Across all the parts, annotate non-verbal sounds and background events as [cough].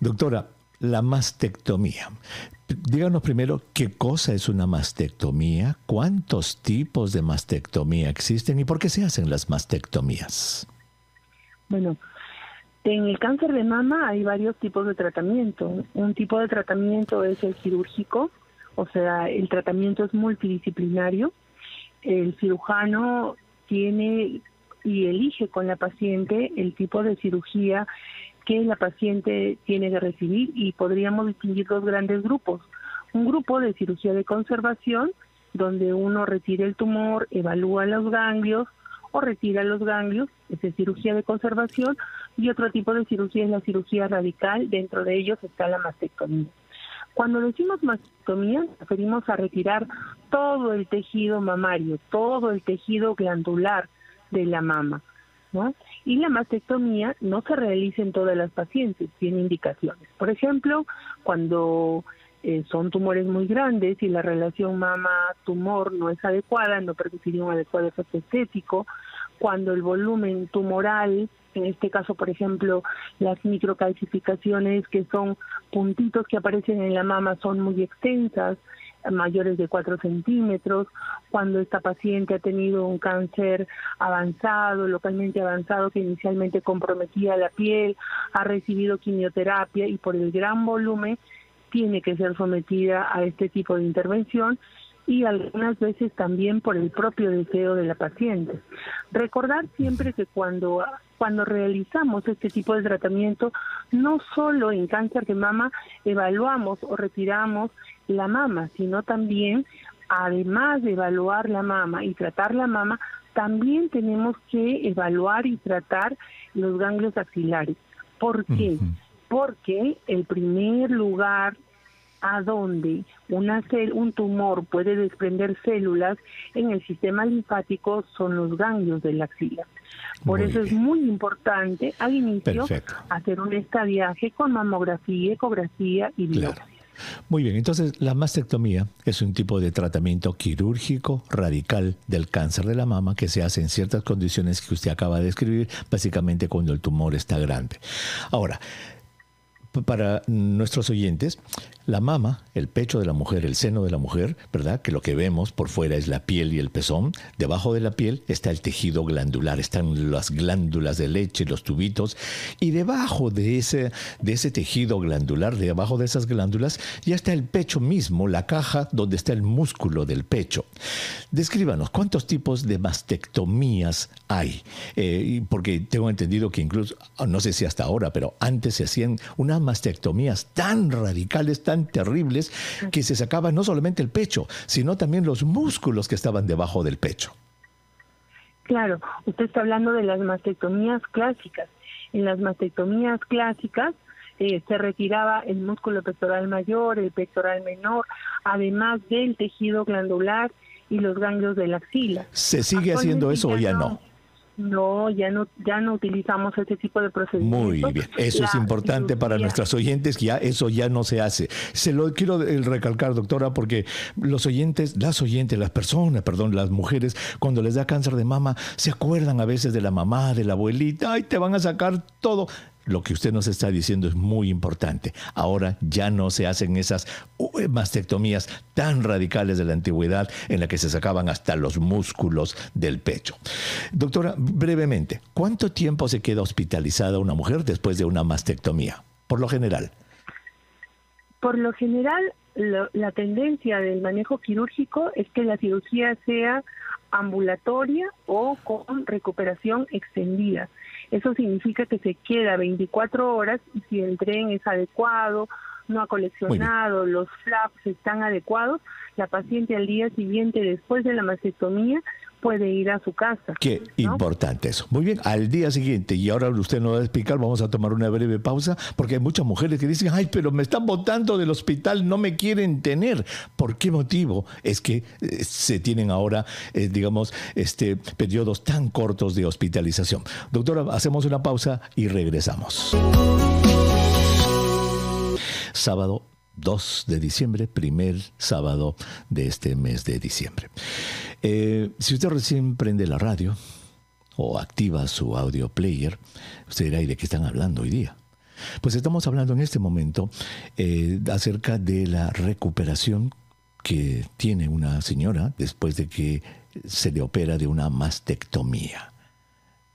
Doctora, la mastectomía. Díganos primero qué cosa es una mastectomía, cuántos tipos de mastectomía existen y por qué se hacen las mastectomías. Bueno, en el cáncer de mama hay varios tipos de tratamiento. Un tipo de tratamiento es el quirúrgico, o sea, el tratamiento es multidisciplinario. El cirujano tiene y elige con la paciente el tipo de cirugía que la paciente tiene que recibir y podríamos distinguir dos grandes grupos. Un grupo de cirugía de conservación, donde uno retira el tumor, evalúa los ganglios o retira los ganglios, es cirugía de conservación, y otro tipo de cirugía es la cirugía radical, dentro de ellos está la mastectomía. Cuando decimos mastectomía, referimos a retirar todo el tejido mamario, todo el tejido glandular de la mama. Y la mastectomía no se realiza en todas las pacientes, tiene indicaciones. Por ejemplo, cuando eh, son tumores muy grandes y la relación mama-tumor no es adecuada, no produciría un adecuado efecto estético, cuando el volumen tumoral en este caso, por ejemplo, las microcalcificaciones que son puntitos que aparecen en la mama son muy extensas, mayores de 4 centímetros, cuando esta paciente ha tenido un cáncer avanzado, localmente avanzado, que inicialmente comprometía la piel, ha recibido quimioterapia y por el gran volumen tiene que ser sometida a este tipo de intervención y algunas veces también por el propio deseo de la paciente. Recordar siempre que cuando, cuando realizamos este tipo de tratamiento, no solo en cáncer de mama evaluamos o retiramos la mama, sino también, además de evaluar la mama y tratar la mama, también tenemos que evaluar y tratar los ganglios axilares. ¿Por qué? Porque el primer lugar a donde una un tumor puede desprender células en el sistema linfático son los ganglios de la axila. Por eso es muy importante al inicio hacer un estadiaje con mamografía, ecografía y biopsia. Muy bien, entonces la mastectomía es un tipo de tratamiento quirúrgico radical del cáncer de la mama que se hace en ciertas condiciones que usted acaba de describir, básicamente cuando el tumor está grande. Ahora, para nuestros oyentes, la mama, el pecho de la mujer, el seno de la mujer, ¿verdad? Que lo que vemos por fuera es la piel y el pezón. Debajo de la piel está el tejido glandular, están las glándulas de leche, los tubitos. Y debajo de ese, de ese tejido glandular, debajo de esas glándulas, ya está el pecho mismo, la caja donde está el músculo del pecho. Descríbanos, ¿cuántos tipos de mastectomías hay? Eh, porque tengo entendido que incluso, no sé si hasta ahora, pero antes se hacían unas mastectomías tan radicales, tan terribles que se sacaban no solamente el pecho, sino también los músculos que estaban debajo del pecho. Claro, usted está hablando de las mastectomías clásicas. En las mastectomías clásicas eh, se retiraba el músculo pectoral mayor, el pectoral menor, además del tejido glandular y los ganglios de la axila. ¿Se sigue haciendo eso o ya no? No, ya no, ya no utilizamos ese tipo de procedimientos. Muy bien, eso es importante para nuestras oyentes, ya eso ya no se hace. Se lo quiero recalcar, doctora, porque los oyentes, las oyentes, las personas, perdón, las mujeres, cuando les da cáncer de mama, se acuerdan a veces de la mamá, de la abuelita, ay, te van a sacar todo lo que usted nos está diciendo es muy importante. Ahora ya no se hacen esas mastectomías tan radicales de la antigüedad en la que se sacaban hasta los músculos del pecho. Doctora, brevemente, ¿cuánto tiempo se queda hospitalizada una mujer después de una mastectomía? Por lo general. Por lo general, la tendencia del manejo quirúrgico es que la cirugía sea ambulatoria o con recuperación extendida. Eso significa que se queda 24 horas y si el tren es adecuado, no ha coleccionado, los flaps están adecuados, la paciente al día siguiente, después de la mastectomía, puede ir a su casa. Qué importante eso. Muy bien, al día siguiente, y ahora usted nos va a explicar, vamos a tomar una breve pausa, porque hay muchas mujeres que dicen, ay, pero me están botando del hospital, no me quieren tener. ¿Por qué motivo? Es que eh, se tienen ahora, eh, digamos, este, periodos tan cortos de hospitalización. Doctora, hacemos una pausa y regresamos. Sábado 2 de diciembre, primer sábado de este mes de diciembre. Eh, si usted recién prende la radio o activa su audio player, usted dirá, ¿y de qué están hablando hoy día? Pues estamos hablando en este momento eh, acerca de la recuperación que tiene una señora después de que se le opera de una mastectomía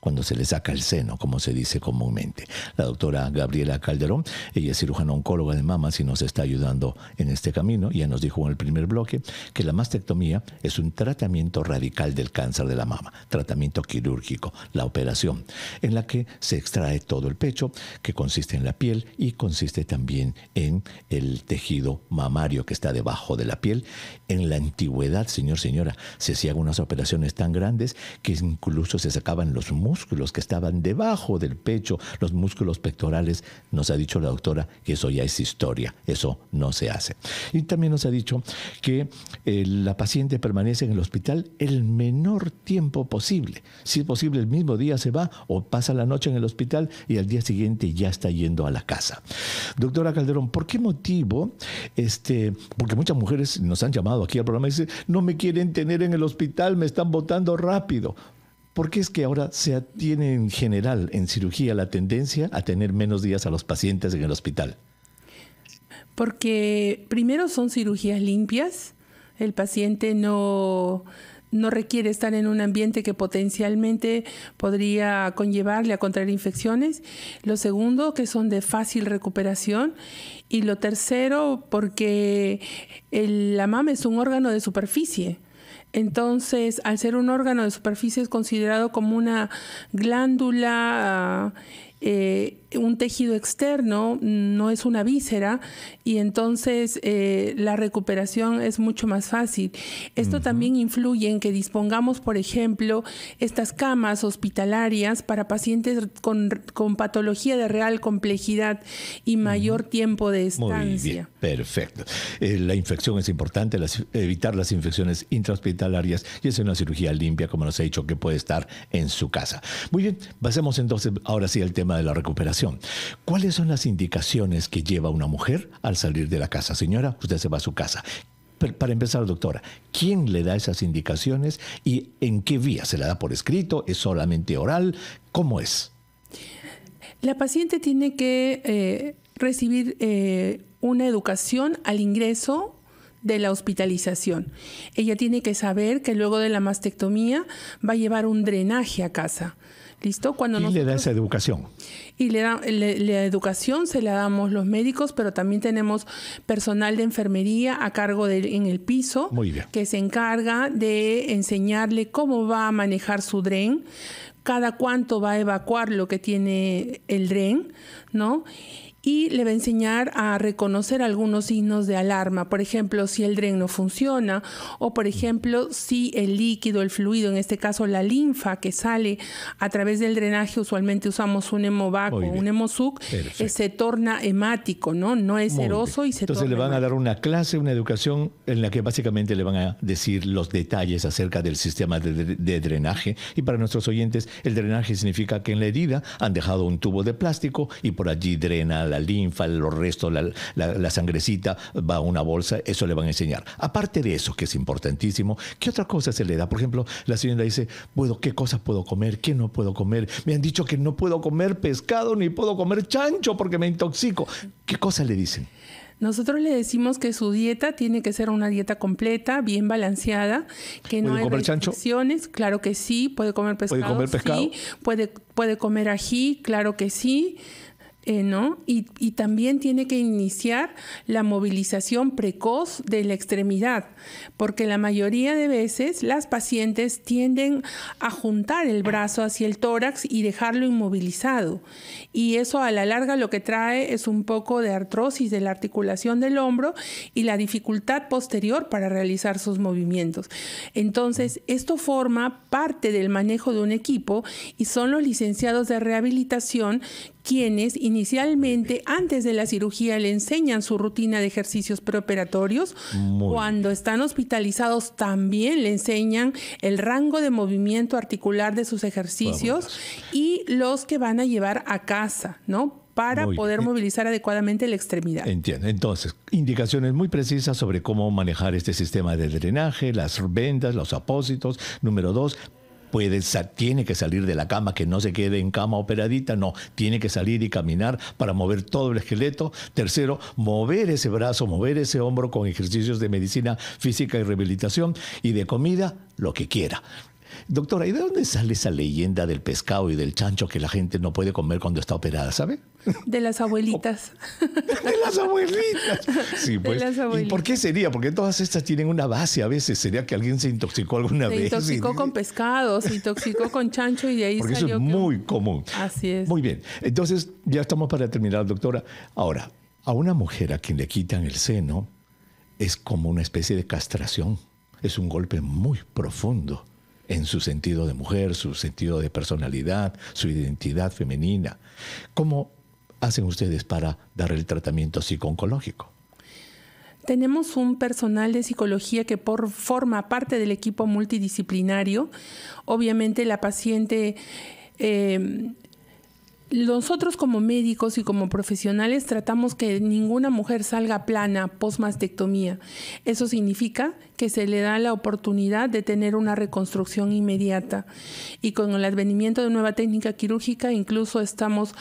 cuando se le saca el seno, como se dice comúnmente. La doctora Gabriela Calderón, ella es cirujana oncóloga de mamas y nos está ayudando en este camino. Ya nos dijo en el primer bloque que la mastectomía es un tratamiento radical del cáncer de la mama, tratamiento quirúrgico, la operación, en la que se extrae todo el pecho, que consiste en la piel y consiste también en el tejido mamario que está debajo de la piel. En la antigüedad, señor, señora, se hacían unas operaciones tan grandes que incluso se sacaban los músculos músculos que estaban debajo del pecho, los músculos pectorales, nos ha dicho la doctora que eso ya es historia, eso no se hace. Y también nos ha dicho que eh, la paciente permanece en el hospital el menor tiempo posible. Si es posible, el mismo día se va o pasa la noche en el hospital y al día siguiente ya está yendo a la casa. Doctora Calderón, ¿por qué motivo? Este, porque muchas mujeres nos han llamado aquí al programa y dicen, no me quieren tener en el hospital, me están botando rápido. ¿Por qué es que ahora se tiene en general en cirugía la tendencia a tener menos días a los pacientes en el hospital? Porque primero son cirugías limpias, el paciente no, no requiere estar en un ambiente que potencialmente podría conllevarle a contraer infecciones. Lo segundo, que son de fácil recuperación. Y lo tercero, porque la mama es un órgano de superficie. Entonces, al ser un órgano de superficie es considerado como una glándula eh, un tejido externo, no es una víscera, y entonces eh, la recuperación es mucho más fácil. Esto también influye en que dispongamos, por ejemplo, estas camas hospitalarias para pacientes con, patología de real complejidad y mayor tiempo de estancia. perfecto. Eh, la infección es importante, evitar las infecciones intrahospitalarias y es una cirugía limpia, como nos ha dicho, que puede estar en su casa. Muy bien, pasemos entonces ahora sí al tema de la recuperación. ¿Cuáles son las indicaciones que lleva una mujer al salir de la casa? Señora, usted se va a su casa. para empezar, doctora, ¿quién le da esas indicaciones y en qué vía? ¿Se la da por escrito? ¿Es solamente oral? ¿Cómo es? La paciente tiene que eh, recibir eh, una educación al ingreso de la hospitalización. Ella tiene que saber que luego de la mastectomía va a llevar un drenaje a casa. ¿Listo? Cuando ¿Quién le da esa educación? Y le da, la educación se la damos los médicos, pero también tenemos personal de enfermería a cargo de, en el piso, que se encarga de enseñarle cómo va a manejar su dren, cada cuánto va a evacuar lo que tiene el dren, ¿no? Y le va a enseñar a reconocer algunos signos de alarma, por ejemplo, si el dren no funciona o, por ejemplo, si el líquido, el fluido, en este caso la linfa que sale a través del drenaje, usualmente usamos un hemovac o un hemosuc, eh, se torna hemático, ¿no? No es eroso y se Entonces le van a dar una clase, una educación en la que básicamente le van a decir los detalles acerca del sistema de, de drenaje. Y para nuestros oyentes el drenaje significa que en la herida han dejado un tubo de plástico y por allí drena la linfa, los restos, la, sangrecita, va a una bolsa, eso le van a enseñar. Aparte de eso, que es importantísimo, ¿qué otra cosa se le da? Por ejemplo, la señora dice, ¿puedo, ¿qué cosas puedo comer? ¿Qué no puedo comer? Me han dicho que no puedo comer pescado ni puedo comer chancho porque me intoxico. ¿Qué cosas le dicen? Nosotros le decimos que su dieta tiene que ser una dieta completa, bien balanceada, que no hay restricciones, claro que sí, puede comer pescado, ¿Puede comer pescado? sí, puede, puede comer ají, claro que sí. Eh, ¿no? Y, y, también tiene que iniciar la movilización precoz de la extremidad, porque la mayoría de veces las pacientes tienden a juntar el brazo hacia el tórax y dejarlo inmovilizado. Y eso a la larga lo que trae es un poco de artrosis de la articulación del hombro y la dificultad posterior para realizar sus movimientos. Entonces, esto forma parte del manejo de un equipo y son los licenciados de rehabilitación quienes inicialmente antes de la cirugía le enseñan su rutina de ejercicios preoperatorios. Cuando están hospitalizados también le enseñan el rango de movimiento articular de sus ejercicios y los que van a llevar a casa, ¿no? para poder movilizar adecuadamente la extremidad. Entiendo. Entonces, indicaciones muy precisas sobre cómo manejar este sistema de drenaje, las vendas, los apósitos. Número dos, puede, tiene que salir de la cama, que no se quede en cama operadita, no, tiene que salir y caminar para mover todo el esqueleto. Tercero, mover ese brazo, mover ese hombro con ejercicios de medicina física y rehabilitación y de comida, lo que quiera. Doctora, ¿y de dónde sale esa leyenda del pescado y del chancho que la gente no puede comer cuando está operada, sabe? De las abuelitas. [laughs] de las abuelitas. Sí, pues. ¿Y por qué sería? Porque todas estas tienen una base a veces. ¿Sería que alguien se intoxicó alguna vez? Se intoxicó con pescado, se intoxicó con chancho y de ahí Porque eso es muy común. Así es. Muy bien. Entonces, ya estamos para terminar, doctora. Ahora, a una mujer a quien le quitan el seno es como una especie de castración. Es un golpe muy profundo en su sentido de mujer, su sentido de personalidad, su identidad femenina. ¿Cómo hacen ustedes para dar el tratamiento psico-oncológico? Tenemos un personal de psicología que por, forma parte del equipo multidisciplinario. Obviamente la paciente eh, nosotros como médicos y como profesionales tratamos que ninguna mujer salga plana post-mastectomía. Eso significa que se le da la oportunidad de tener una reconstrucción inmediata. Y con el advenimiento de nueva técnica quirúrgica, incluso estamos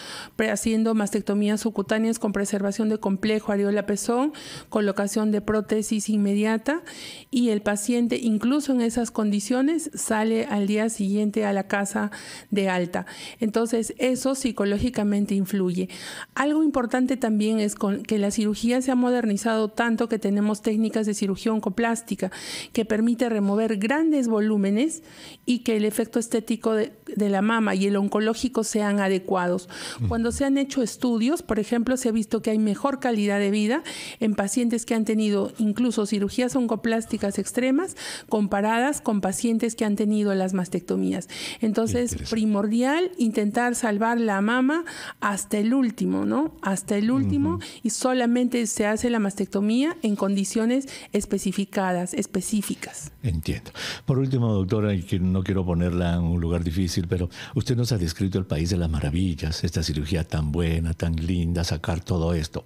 haciendo mastectomías subcutáneas con preservación de complejo areola-pezón, colocación de prótesis inmediata y el paciente, incluso en esas condiciones, sale al día siguiente a la casa de alta. Entonces, eso psicológicamente influye. Algo importante también es que la cirugía se ha modernizado tanto que tenemos técnicas de cirugía oncoplástica que permite remover grandes volúmenes y que el efecto estético de, la mama y el oncológico sean adecuados. Cuando se han hecho estudios, por ejemplo, se ha visto que hay mejor calidad de vida en pacientes que han tenido incluso cirugías oncoplásticas extremas comparadas con pacientes que han tenido las mastectomías. Entonces, primordial intentar salvar la mama hasta el último, ¿no? Hasta el último y solamente se hace la mastectomía en condiciones especificadas, específicas. Entiendo. Por último, doctora, y que no quiero ponerla en un lugar difícil, pero usted nos ha descrito el país de las maravillas, esta cirugía tan buena, tan linda, sacar todo esto.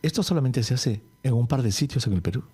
¿Esto solamente se hace en un par de sitios en el Perú?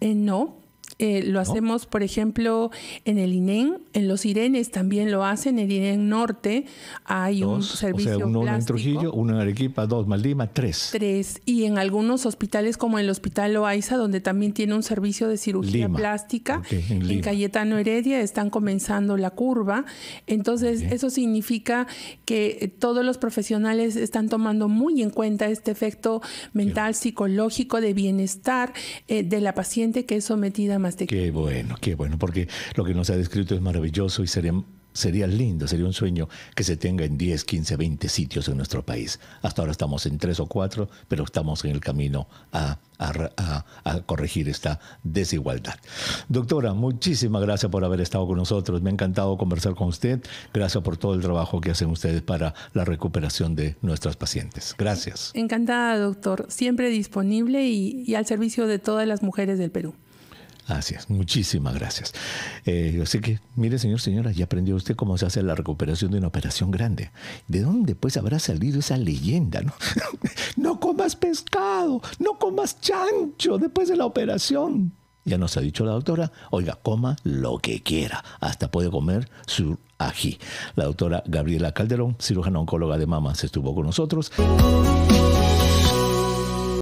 Eh, no, eh, lo hacemos, por ejemplo, en el INEN, en los IRENES también lo hacen, en el INEN Norte hay un servicio o sea, uno en Trujillo, uno en Arequipa, dos Maldima, tres. Tres. Y en algunos hospitales como el Hospital Loaiza, donde también tiene un servicio de cirugía plástica, en, Cayetano Heredia están comenzando la curva. Entonces, eso significa que todos los profesionales están tomando muy en cuenta este efecto mental, psicológico, de bienestar eh, de la paciente que es sometida a Qué bueno, qué bueno, porque lo que nos ha descrito es maravilloso y sería, sería lindo, sería un sueño que se tenga en 10, 15, 20 sitios en nuestro país. Hasta ahora estamos en tres o cuatro, pero estamos en el camino a, a, corregir esta desigualdad. Doctora, muchísimas gracias por haber estado con nosotros. Me ha encantado conversar con usted. Gracias por todo el trabajo que hacen ustedes para la recuperación de nuestras pacientes. Gracias. Encantada, doctor. Siempre disponible y al servicio de todas las mujeres del Perú. Gracias, muchísimas gracias. Eh, yo sé que, mire, señor, señora, ya aprendió usted cómo se hace la recuperación de una operación grande. ¿De dónde pues habrá salido esa leyenda? No, [laughs] no comas pescado, no comas chancho después de la operación. Ya nos ha dicho la doctora, oiga, coma lo que quiera, hasta puede comer su ají. La doctora Gabriela Calderón, cirujana oncóloga de mamas, estuvo con nosotros.